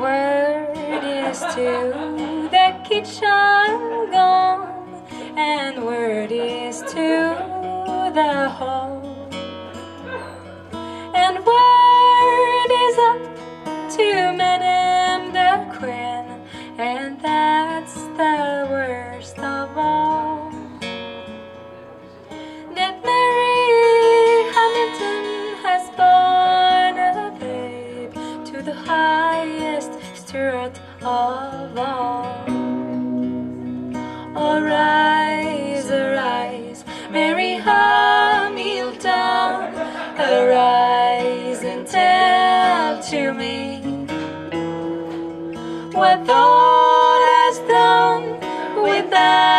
Word is to the kitchen gone, and word is to the hall, and word Arise, arise, Mary Hamilton, arise and tell to me what done with thy.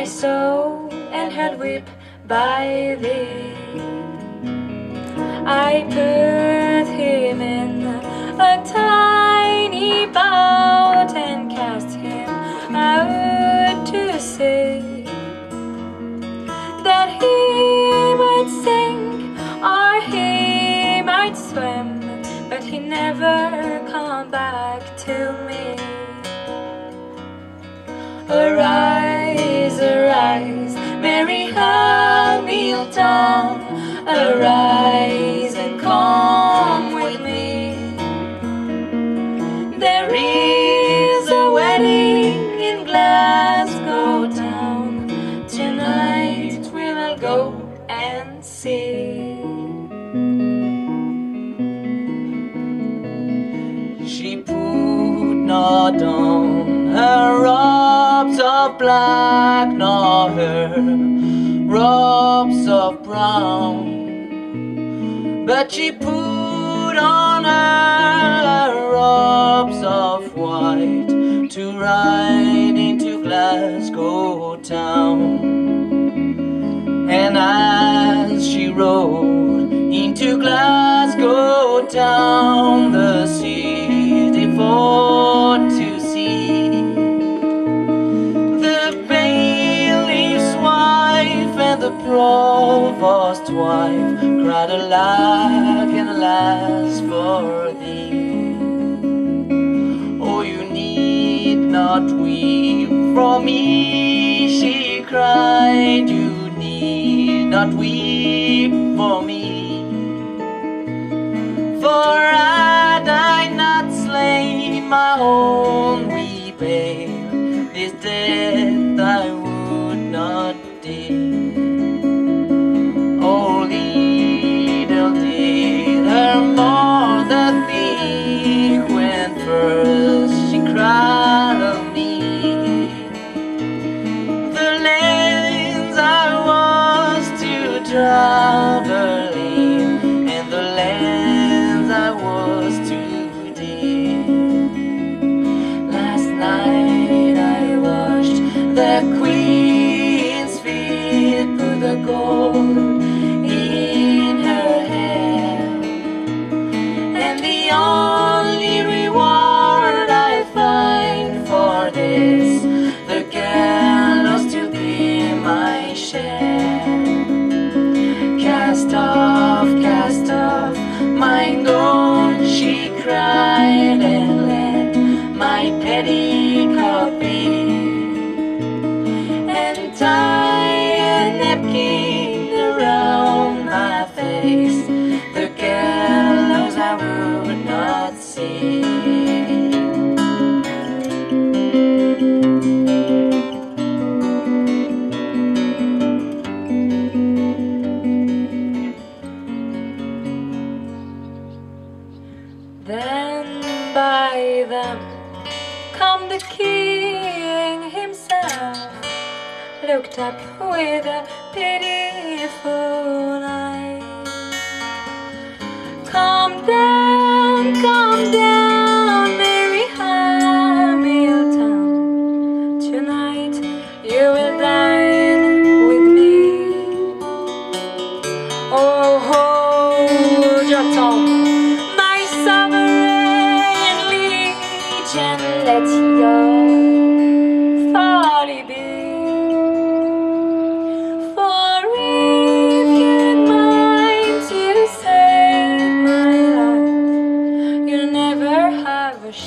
I saw and heard weep by thee. I put might swim, but he never come back to me. Arise, arise, Mary Hamilton, arise on her robes of black, nor her robes of brown, but she put on her robes of white to ride into Glasgow town. And as she rode into Glasgow town, provost's wife cried alack and alas for thee. Oh, you need not weep for me, she cried. You need not weep for me. For Cast off, cast off my gold, she cried, and let my petticoat be, and tie a napkin around my face, the gallows I would not see. Them come the king himself, looked up with a pitiful eye. Come down, come down, Mary Hamilton. Tonight you will dine with me. Oh,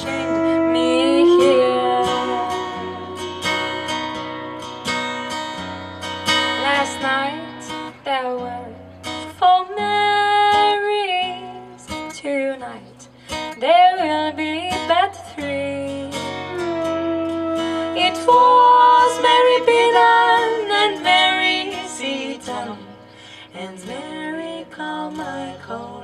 send me here. Last night there were four Marys. Tonight there will be but three. It was Mary Beaton and Mary Seaton and Mary Carmichael.